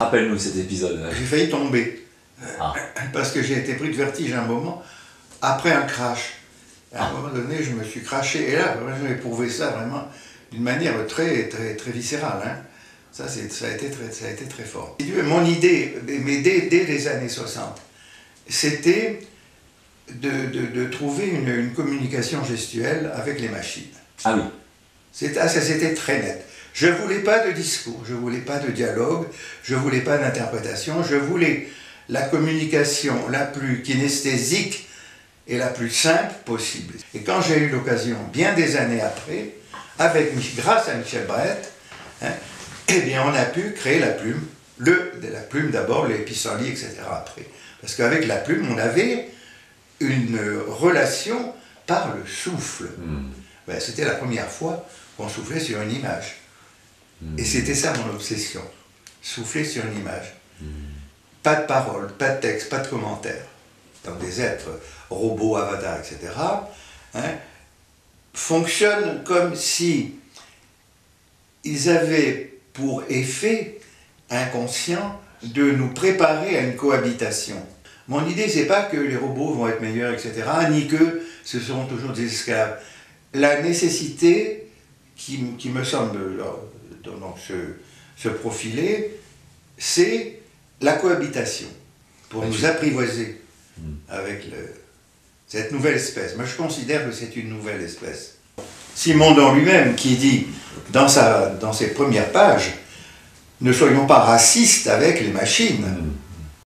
Rappelle-nous cet épisode. J'ai failli tomber. Ah. Parce que j'ai été pris de vertige un moment, après un crash. À un moment donné, je me suis craché. Et là, j'ai éprouvé ça vraiment d'une manière très, très, très viscérale. hein. Ça, ça, a été très, ça a été très fort. Mon idée, mais dès, dès les années 60, c'était de, de- de trouver une, une communication gestuelle avec les machines. Ah oui. Ah, ça c'était très net. Je ne voulais pas de discours, je ne voulais pas de dialogue, je ne voulais pas d'interprétation, je voulais la communication la plus kinesthésique et la plus simple possible. Et quand j'ai eu l'occasion, bien des années après, avec, grâce à Michel Brett, hein, eh bien on a pu créer la plume, le, la plume d'abord, les pissenlits, etc. après. Parce qu'avec la plume, on avait une relation par le souffle. Ben, c'était la première fois qu'on soufflait sur une image. Et c'était ça mon obsession. Souffler sur une image. Pas de parole, pas de texte, pas de commentaire. Dans des êtres robots, avatars, etc., hein, fonctionnent comme si ils avaient pour effet inconscient de nous préparer à une cohabitation. Mon idée, c'est pas que les robots vont être meilleurs, etc., ni que ce seront toujours des esclaves. La nécessité qui, qui me semble donc, se, se profiler, c'est la cohabitation pour nous apprivoiser avec le- cette nouvelle espèce. Moi, je considère que c'est une nouvelle espèce. Simondon lui-même qui dit dans, sa, dans ses premières pages, ne soyons pas racistes avec les machines.